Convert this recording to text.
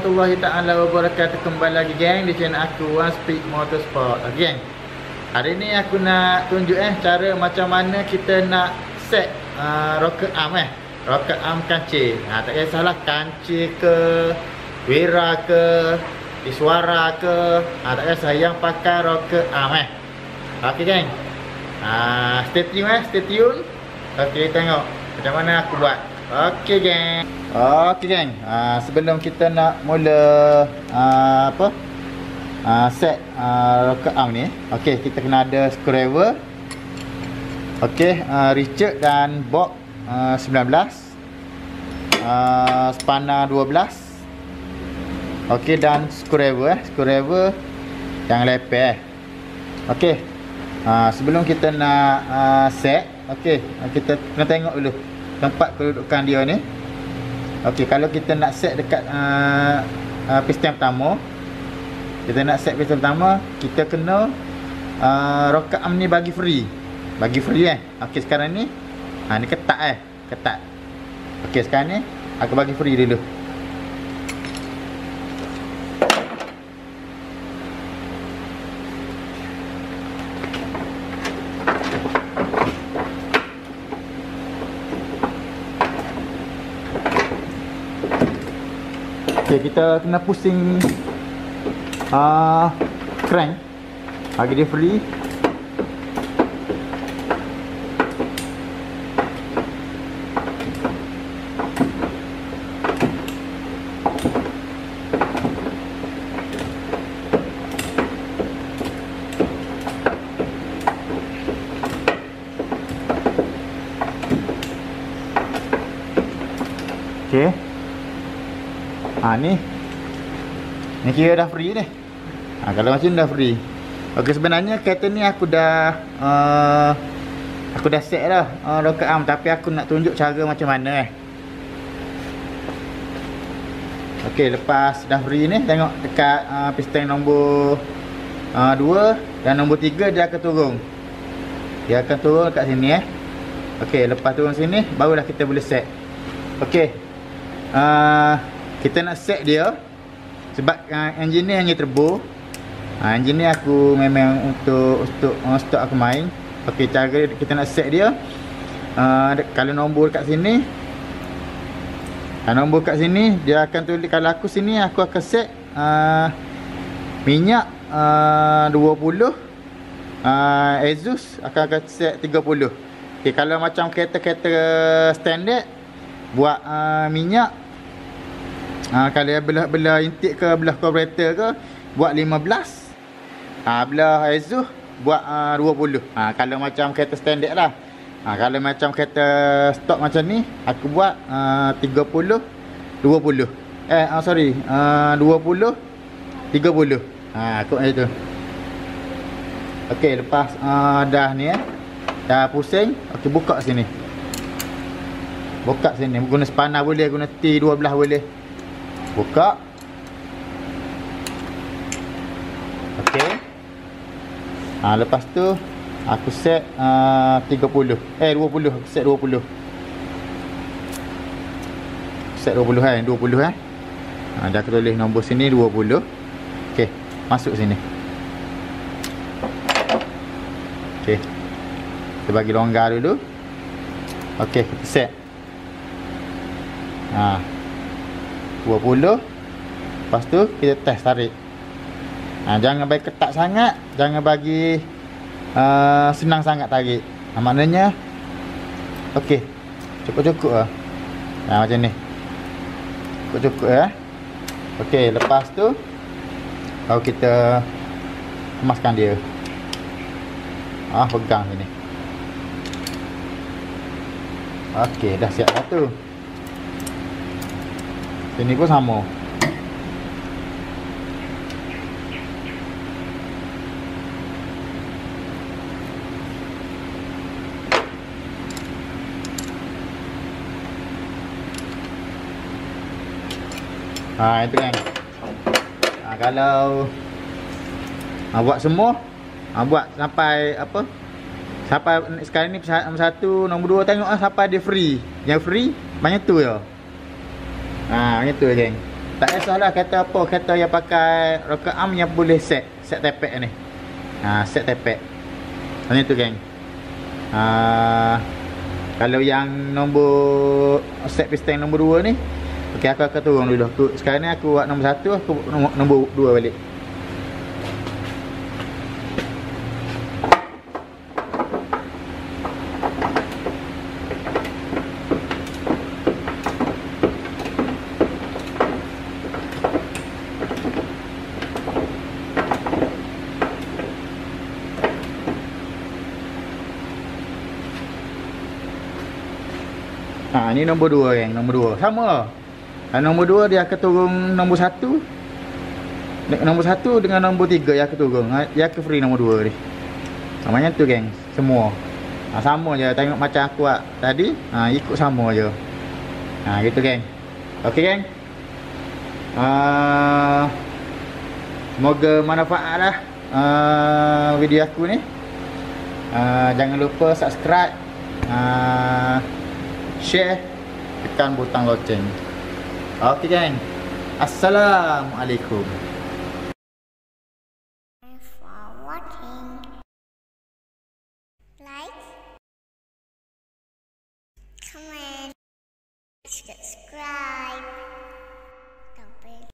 warahmatullahi taala wabarakatuh kembali lagi geng di channel aku One Speed Motorsport. Okay, geng. Hari ni aku nak tunjuk eh cara macam mana kita nak set uh, rocker arm eh. Rocker arm kancil. Ha tak kisahlah kancil ke wira ke iswara ke ha tak kisah yang pakai rocker arm eh. Okey geng. Uh, stay tune eh, stay tune. Okey tengok macam mana aku buat. Okey geng. Okey geng. Uh, sebelum kita nak mula uh, apa? Uh, set uh, rocket arm ni. Okey, kita kena ada screwdriver. Okey, uh, Richard dan Bob uh, 19. Uh, spanner 12. Okey dan screwdriver eh, screwdriver yang leper eh. Okey. Uh, sebelum kita nak uh, set, okey, kita kena tengok dulu tempat kedudukan dia ni. Okey, kalau kita nak set dekat uh, uh, piston pertama kita nak set piston pertama kita kena uh, rocker arm ni bagi free. Bagi free eh. Okey, sekarang ni ha, ni ketat eh. Ketat. Okey, sekarang ni aku bagi free dulu Okay, kita kena pusing uh, crank bagi dia free Okay. Ha ni. Ni kira dah free ni. Ha kalau macam ni dah free. Okey sebenarnya kereta ni aku dah uh, aku dah set dah uh, rocket arm tapi aku nak tunjuk cara macam mana eh. Okey lepas dah free ni tengok dekat uh, piston nombor uh, 2 dan nombor 3 dia akan turun. Dia akan turun dekat sini eh. Okey lepas turun sini barulah kita boleh set. Okey. Uh, kita nak set dia sebab uh, engine ni hanya turbo uh, engine ni aku memang untuk untuk uh, stok aku main. Ok cara kita nak set dia uh, kalau nombor kat sini uh, nombor kat sini dia akan tulis kalau aku sini aku akan set uh, minyak uh, 20 uh, exhaust akan, akan set 30 ok kalau macam kereta-kereta standard buat uh, minyak Ha, kalau belah-belah intik ke belah carburetor ke buat 15. Ha, belah exhaust buat uh, 20. Ha, kalau macam kereta standard lah. Ha, kalau macam kereta stok macam ni aku buat uh, 30 20. Eh uh, sorry, uh, 20 30. Ha, aku macam tu. Okey, lepas uh, dah ni eh. Dah pusing, okey buka sini. Buka sini. Guna spanner boleh, guna T12 boleh buka. Okey. Ha, lepas tu aku set uh, 30 eh 20 aku set 20 set 20 kan 20 eh. Ha, dah aku tulis nombor sini 20 okey masuk sini. Okey. Kita bagi longgar dulu. Okey kita set. Ha 20 Lepas tu kita test tarik. Ha, Jangan bagi ketat sangat Jangan bagi uh, Senang sangat tarik. Ha, Maknanya Okey Cukup-cukup lah. Ha, Macam ni. Cukup-cukup ya Okey lepas tu Kalau kita Kemaskan dia. Ah pegang sini Okey dah siap dah tu Sini pun sama. Ha itu kan. Ha, kalau ha, buat semua ha, buat sampai apa? Sampai sekarang ni nombor satu, nombor dua tengok lah sampai dia free. Yang free banyak tu je. Ha, macam tu geng. Tak kisahlah kata apa, kata yang pakai rocker arm yang boleh set, set tepek ni. Ha, set tepek. Macam tu geng. Ha, kalau yang nombor set piston nombor 2 ni, okey aku akan turun dulu. Aku, sekarang ni aku buat nombor 1, aku nombor 2 balik. Ha ni nombor 2 geng, nombor 2. Sama. Ha, nombor 2 dia akan turun nombor 1. Nombor 1 dengan nombor 3 dia akan turun. Ha, dia akan free nombor 2 ni. Ha, macam tu geng, semua. Ha, sama je tengok macam aku buat tadi. Ha ikut sama je. Ha gitu geng. Okey geng. Ha semoga manfaatlah uh, video aku ni. Uh, jangan lupa subscribe. Uh, share tekan butang loceng. Ok gang Assalamualaikum